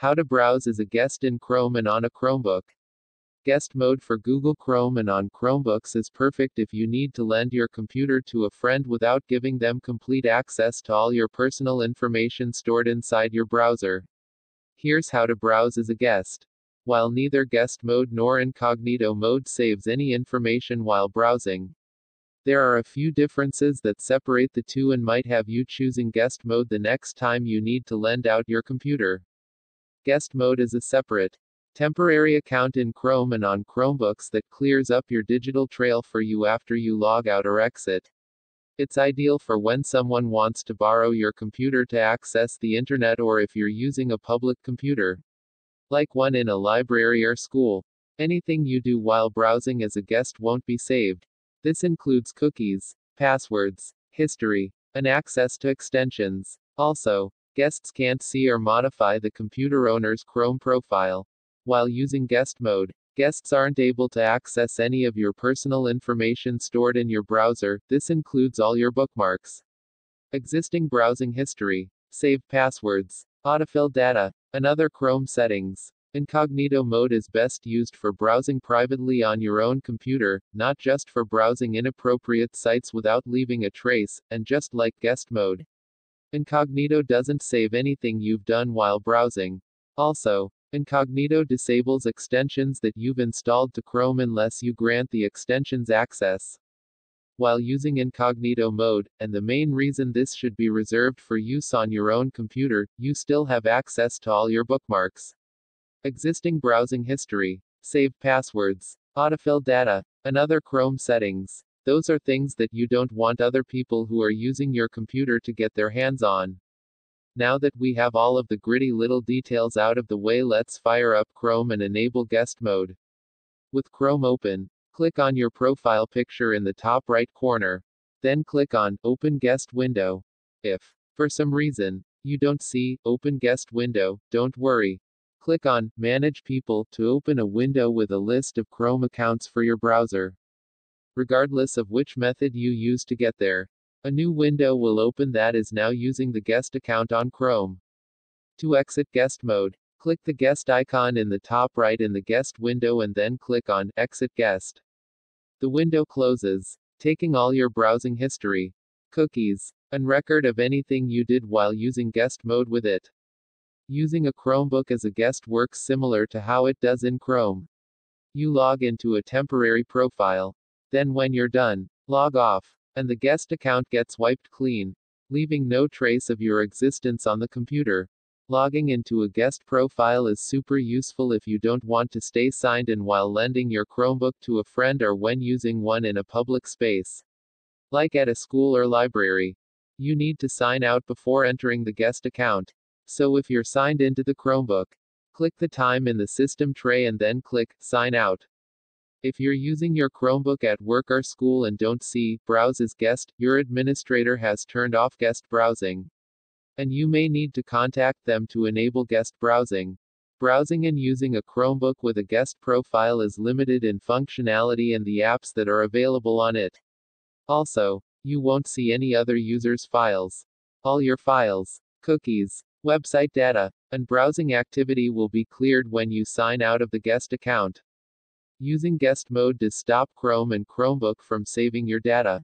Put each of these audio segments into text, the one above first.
How to browse as a guest in Chrome and on a Chromebook. Guest mode for Google Chrome and on Chromebooks is perfect if you need to lend your computer to a friend without giving them complete access to all your personal information stored inside your browser. Here's how to browse as a guest. While neither guest mode nor incognito mode saves any information while browsing, there are a few differences that separate the two and might have you choosing guest mode the next time you need to lend out your computer. Guest mode is a separate, temporary account in Chrome and on Chromebooks that clears up your digital trail for you after you log out or exit. It's ideal for when someone wants to borrow your computer to access the internet or if you're using a public computer, like one in a library or school. Anything you do while browsing as a guest won't be saved. This includes cookies, passwords, history, and access to extensions. Also, guests can't see or modify the computer owner's Chrome profile. While using guest mode, guests aren't able to access any of your personal information stored in your browser, this includes all your bookmarks, existing browsing history, saved passwords, autofill data, and other Chrome settings. Incognito mode is best used for browsing privately on your own computer, not just for browsing inappropriate sites without leaving a trace, and just like guest mode. Incognito doesn't save anything you've done while browsing. Also, Incognito disables extensions that you've installed to Chrome unless you grant the extensions access. While using incognito mode, and the main reason this should be reserved for use on your own computer, you still have access to all your bookmarks, existing browsing history, saved passwords, autofill data, and other Chrome settings. Those are things that you don't want other people who are using your computer to get their hands on. Now that we have all of the gritty little details out of the way let's fire up Chrome and enable guest mode. With Chrome open, click on your profile picture in the top right corner. Then click on Open Guest Window. If, for some reason, you don't see Open Guest Window, don't worry. Click on Manage People to open a window with a list of Chrome accounts for your browser. Regardless of which method you use to get there, a new window will open that is now using the guest account on Chrome. To exit guest mode, click the guest icon in the top right in the guest window and then click on Exit Guest. The window closes, taking all your browsing history, cookies, and record of anything you did while using guest mode with it. Using a Chromebook as a guest works similar to how it does in Chrome. You log into a temporary profile. Then when you're done, log off and the guest account gets wiped clean, leaving no trace of your existence on the computer. Logging into a guest profile is super useful if you don't want to stay signed in while lending your Chromebook to a friend or when using one in a public space. Like at a school or library. You need to sign out before entering the guest account. So if you're signed into the Chromebook, click the time in the system tray and then click Sign Out. If you're using your Chromebook at work or school and don't see Browse as Guest, your administrator has turned off guest browsing. And you may need to contact them to enable guest browsing. Browsing and using a Chromebook with a guest profile is limited in functionality and the apps that are available on it. Also, you won't see any other users' files. All your files, cookies, website data, and browsing activity will be cleared when you sign out of the guest account. Using guest mode to stop Chrome and Chromebook from saving your data,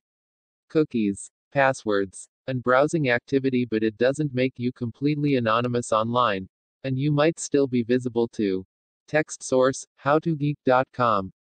cookies, passwords, and browsing activity but it doesn't make you completely anonymous online, and you might still be visible to. Text source, howtogeek.com.